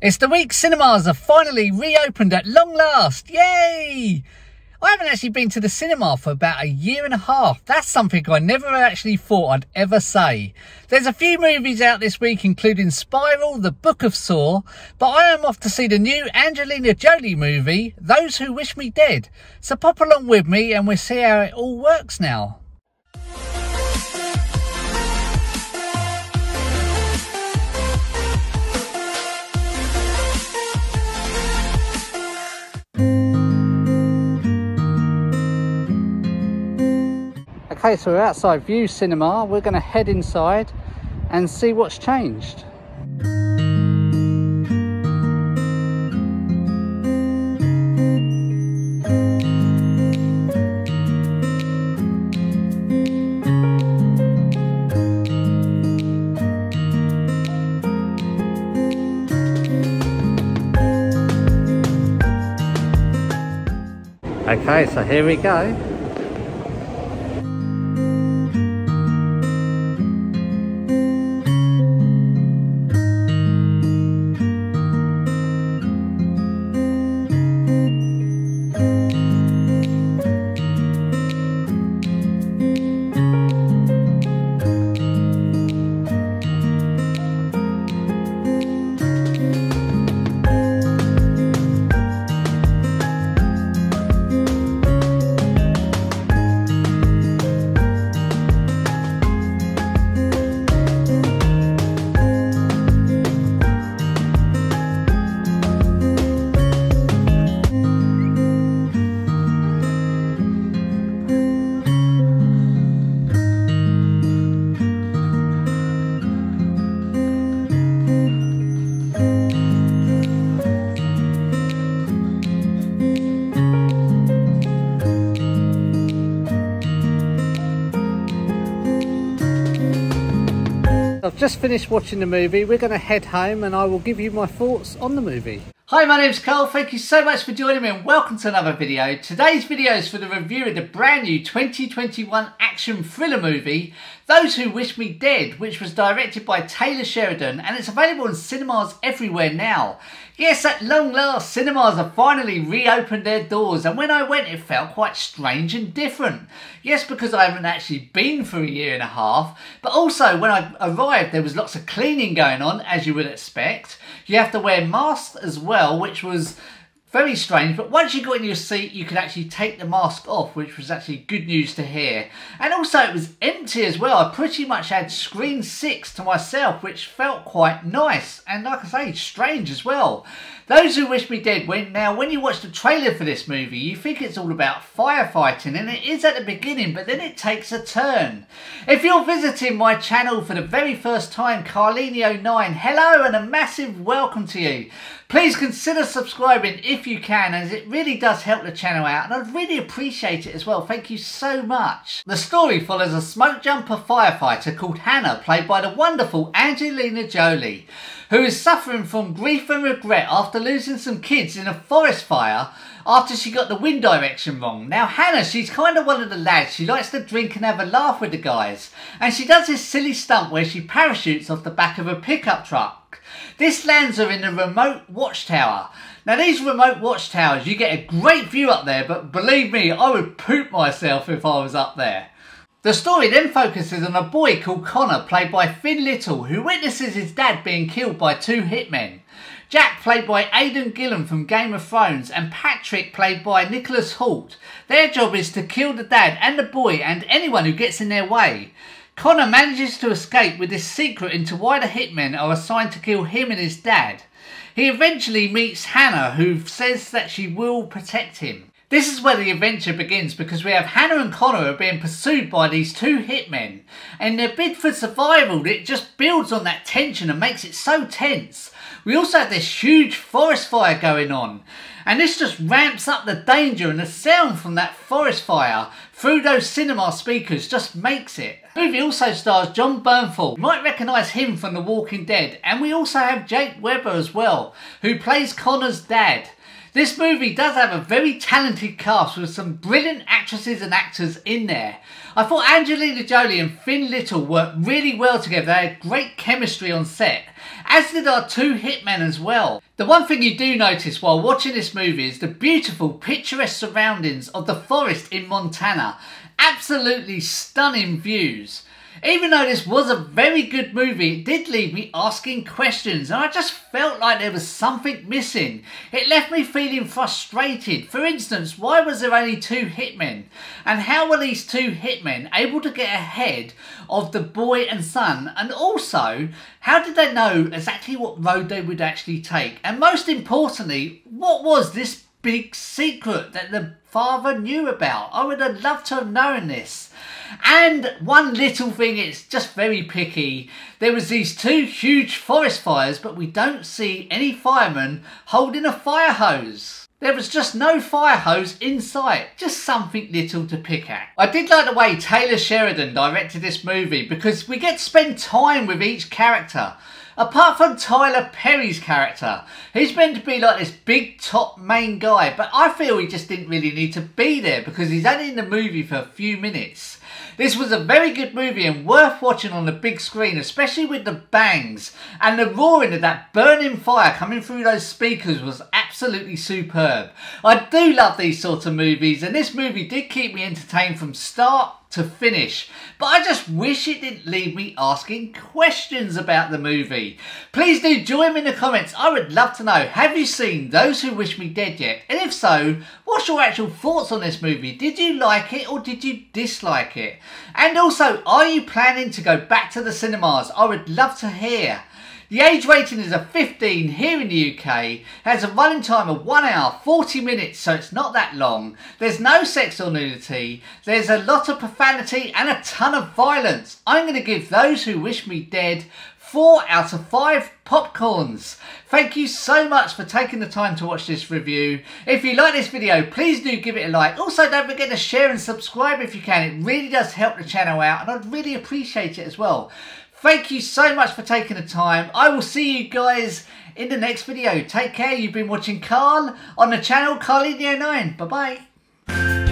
It's the week cinemas have finally reopened at long last. Yay! I haven't actually been to the cinema for about a year and a half. That's something I never actually thought I'd ever say. There's a few movies out this week, including Spiral, The Book of Saw, but I am off to see the new Angelina Jolie movie, Those Who Wish Me Dead. So pop along with me and we'll see how it all works now. Okay, so we're outside Vue Cinema. We're going to head inside and see what's changed. Okay, so here we go. I've just finished watching the movie. We're going to head home and I will give you my thoughts on the movie. Hi, my name's Carl. Thank you so much for joining me and welcome to another video. Today's video is for the review of the brand new 2021 action thriller movie, Those Who Wish Me Dead, which was directed by Taylor Sheridan and it's available in cinemas everywhere now. Yes, at long last, cinemas have finally reopened their doors and when I went it felt quite strange and different. Yes, because I haven't actually been for a year and a half, but also when I arrived there was lots of cleaning going on, as you would expect. You have to wear masks as well, which was very strange, but once you got in your seat, you could actually take the mask off, which was actually good news to hear. And also, it was empty as well. I pretty much had screen six to myself, which felt quite nice. And like I say, strange as well. Those who wish me dead, when now when you watch the trailer for this movie, you think it's all about firefighting, and it is at the beginning, but then it takes a turn. If you're visiting my channel for the very first time, Carlinio9, hello and a massive welcome to you. Please consider subscribing if you can as it really does help the channel out and I'd really appreciate it as well. Thank you so much. The story follows a smoke jumper firefighter called Hannah played by the wonderful Angelina Jolie who is suffering from grief and regret after losing some kids in a forest fire after she got the wind direction wrong. Now Hannah, she's kind of one of the lads. She likes to drink and have a laugh with the guys. And she does this silly stunt where she parachutes off the back of a pickup truck. This lands her in a remote watchtower. Now these remote watchtowers, you get a great view up there, but believe me, I would poop myself if I was up there. The story then focuses on a boy called Connor, played by Finn Little, who witnesses his dad being killed by two hitmen. Jack, played by Aidan Gillen from Game of Thrones, and Patrick, played by Nicholas Hoult. Their job is to kill the dad and the boy and anyone who gets in their way. Connor manages to escape with this secret into why the hitmen are assigned to kill him and his dad. He eventually meets Hannah, who says that she will protect him. This is where the adventure begins because we have Hannah and Connor are being pursued by these two hitmen. And their bid for survival, it just builds on that tension and makes it so tense. We also have this huge forest fire going on. And this just ramps up the danger and the sound from that forest fire through those cinema speakers just makes it. The movie also stars Jon Bernthal. You might recognise him from The Walking Dead. And we also have Jake Weber as well, who plays Connor's dad. This movie does have a very talented cast with some brilliant actresses and actors in there. I thought Angelina Jolie and Finn Little worked really well together. They had great chemistry on set, as did our two hitmen as well. The one thing you do notice while watching this movie is the beautiful picturesque surroundings of the forest in Montana. Absolutely stunning views. Even though this was a very good movie, it did leave me asking questions and I just felt like there was something missing. It left me feeling frustrated. For instance, why was there only two hitmen? And how were these two hitmen able to get ahead of the boy and son? And also, how did they know exactly what road they would actually take? And most importantly, what was this big secret that the father knew about? I would have loved to have known this. And one little thing, it's just very picky. There was these two huge forest fires, but we don't see any firemen holding a fire hose. There was just no fire hose in sight, just something little to pick at. I did like the way Taylor Sheridan directed this movie because we get to spend time with each character. Apart from Tyler Perry's character, he's meant to be like this big top main guy, but I feel he just didn't really need to be there because he's only in the movie for a few minutes. This was a very good movie and worth watching on the big screen, especially with the bangs and the roaring of that burning fire coming through those speakers was absolutely superb. I do love these sort of movies and this movie did keep me entertained from start to finish. But I just wish it didn't leave me asking questions about the movie. Please do join me in the comments. I would love to know, have you seen Those Who Wish Me Dead yet? And if so, what's your actual thoughts on this movie? Did you like it or did you dislike it? And also, are you planning to go back to the cinemas? I would love to hear. The age rating is a 15 here in the UK, has a running time of 1 hour 40 minutes so it's not that long, there's no sex or nudity, there's a lot of profanity and a ton of violence. I'm going to give those who wish me dead 4 out of 5 popcorns. Thank you so much for taking the time to watch this review. If you like this video, please do give it a like. Also, don't forget to share and subscribe if you can. It really does help the channel out and I'd really appreciate it as well. Thank you so much for taking the time. I will see you guys in the next video. Take care. You've been watching Carl on the channel Carlinio9. Bye-bye.